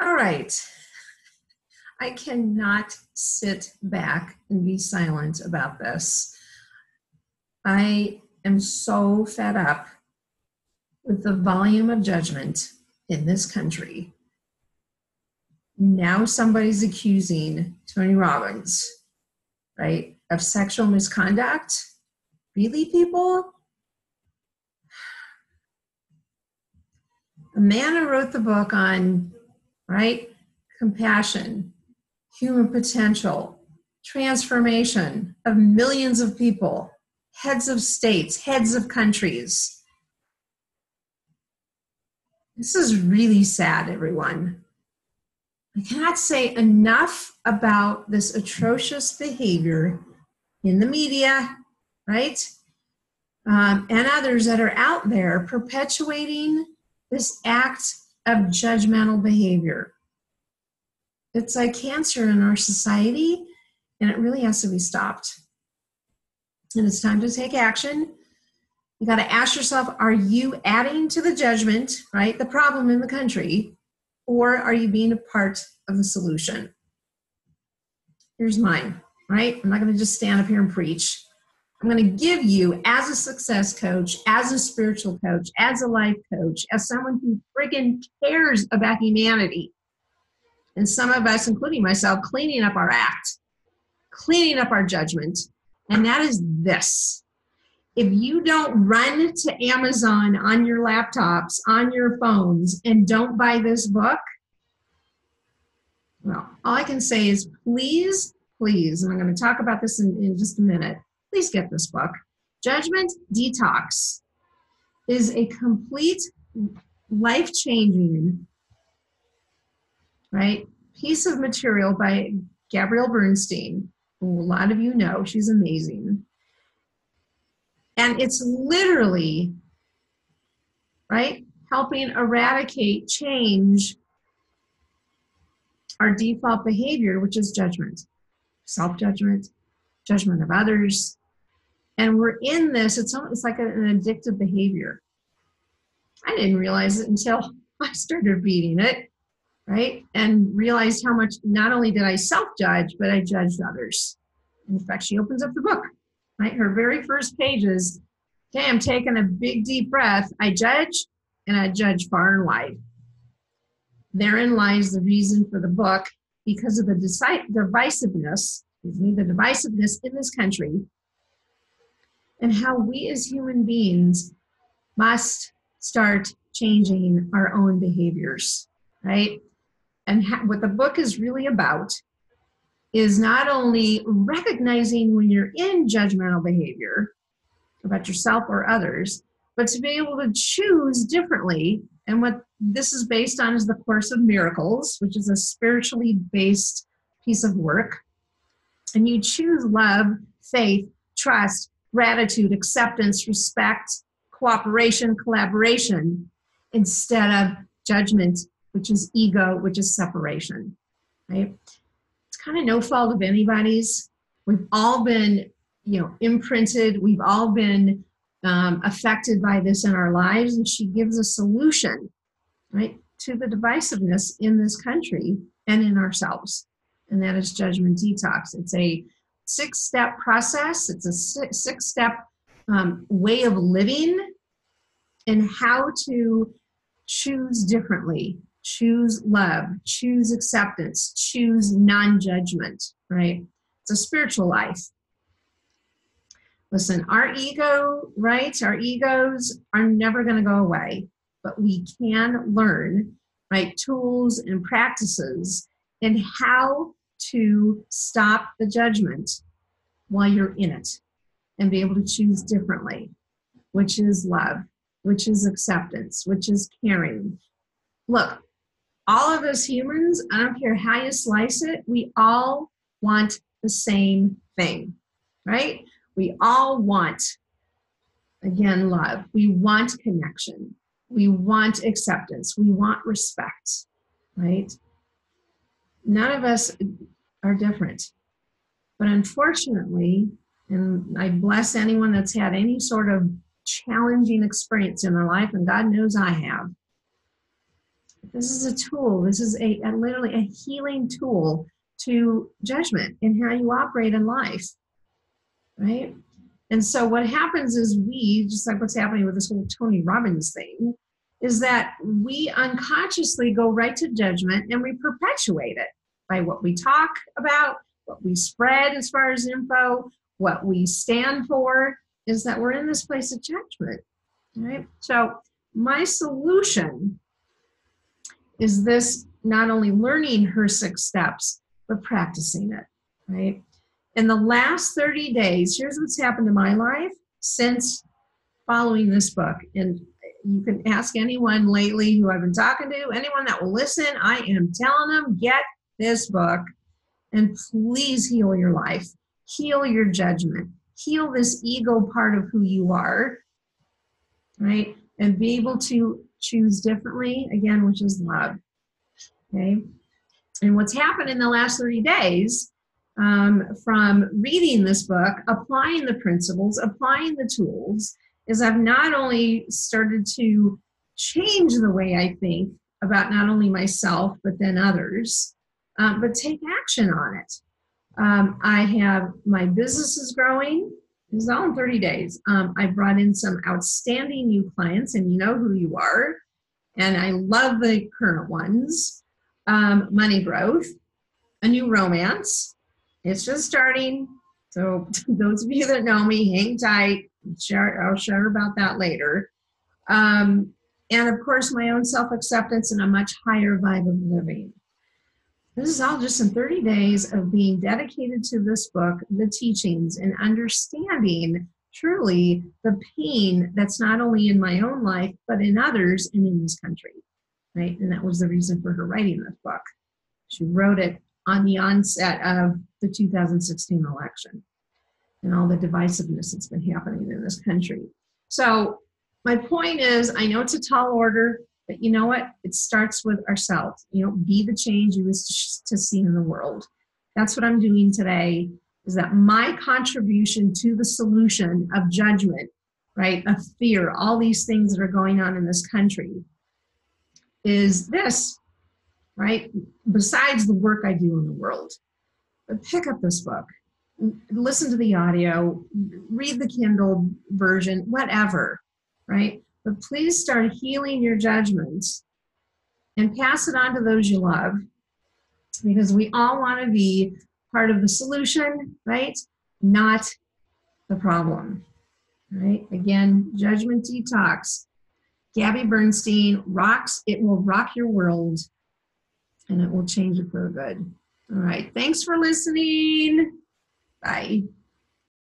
All right. I cannot sit back and be silent about this. I am so fed up with the volume of judgment in this country. Now somebody's accusing Tony Robbins, right, of sexual misconduct. Really, people? A man who wrote the book on, right, compassion, human potential, transformation of millions of people, heads of states, heads of countries. This is really sad, everyone. I cannot say enough about this atrocious behavior in the media, right? Um, and others that are out there perpetuating this act of judgmental behavior. It's like cancer in our society, and it really has to be stopped. And it's time to take action. You got to ask yourself are you adding to the judgment, right? The problem in the country, or are you being a part of the solution? Here's mine, right? I'm not going to just stand up here and preach. I'm going to give you, as a success coach, as a spiritual coach, as a life coach, as someone who friggin' cares about humanity, and some of us, including myself, cleaning up our act, cleaning up our judgment, and that is this. If you don't run to Amazon on your laptops, on your phones, and don't buy this book, well, all I can say is please, please, and I'm going to talk about this in, in just a minute, please get this book. Judgment Detox is a complete life changing right? Piece of material by Gabrielle Bernstein, who a lot of you know. She's amazing. And it's literally, right, helping eradicate, change our default behavior, which is judgment, self judgment, judgment of others. And we're in this, it's, almost like an addictive behavior. I didn't realize it until I started reading it right? And realized how much not only did I self judge, but I judged others. In fact, she opens up the book, right? Her very first pages okay, I'm taking a big deep breath. I judge and I judge far and wide. Therein lies the reason for the book because of the divisiveness, excuse me, the divisiveness in this country and how we as human beings must start changing our own behaviors, right? And ha- what the book is really about is not only recognizing when you're in judgmental behavior about yourself or others, but to be able to choose differently. And what this is based on is the Course of Miracles, which is a spiritually based piece of work. And you choose love, faith, trust, gratitude, acceptance, respect, cooperation, collaboration, instead of judgment which is ego, which is separation, right? It's kind of no fault of anybody's. We've all been, you know, imprinted. We've all been um, affected by this in our lives, and she gives a solution, right, to the divisiveness in this country and in ourselves, and that is judgment detox. It's a six-step process. It's a six-step um, way of living and how to choose differently choose love, choose acceptance, choose non judgment, right? It's a spiritual life. Listen, our ego, right? Our egos are never going to go away, but we can learn, right? Tools and practices and how to stop the judgment while you're in it and be able to choose differently, which is love, which is acceptance, which is caring. Look, all of us humans, I don't care how you slice it, we all want the same thing, right? We all want, again, love. We want connection. We want acceptance. We want respect, right? None of us are different. But unfortunately, and I bless anyone that's had any sort of challenging experience in their life, and God knows I have This is a tool. This is a, a literally a healing tool to judgment and how you operate in life. Right? And so what happens is we, just like what's happening with this whole Tony Robbins thing, is that we unconsciously go right to judgment and we perpetuate it by what we talk about, what we spread as far as info, what we stand for, is that we're in this place of judgment. Right? So my solution is this not only learning her six steps, but practicing it, right? In the last 30 days, here's what's happened to my life since following this book. And you can ask anyone lately who I've been talking to, anyone that will listen, I am telling them, get this book and please heal your life, heal your judgment, heal this ego part of who you are, right? And be able to choose differently, again, which is love. Okay. And what's happened in the last 30 days um, from reading this book, applying the principles, applying the tools, is I've not only started to change the way I think about not only myself, but then others, um, but take action on it. Um, I have my business is growing. This is all in 30 days. Um, I brought in some outstanding new clients, and you know who you are. And I love the current ones. Um, money growth, a new romance. It's just starting. So, those of you that know me, hang tight. Share, I'll share about that later. Um, and of course, my own self acceptance and a much higher vibe of living. This is all just in 30 days of being dedicated to this book, the teachings, and understanding truly the pain that's not only in my own life, but in others and in this country. Right? And that was the reason for her writing this book. She wrote it on the onset of the 2016 election and all the divisiveness that's been happening in this country. So, my point is I know it's a tall order. But you know what? It starts with ourselves. You know, be the change you wish to see in the world. That's what I'm doing today. Is that my contribution to the solution of judgment, right? Of fear, all these things that are going on in this country, is this, right? Besides the work I do in the world, but pick up this book, listen to the audio, read the Kindle version, whatever, right? But please start healing your judgments and pass it on to those you love because we all want to be part of the solution, right? Not the problem, right? Again, judgment detox. Gabby Bernstein rocks, it will rock your world and it will change it for good. All right. Thanks for listening. Bye.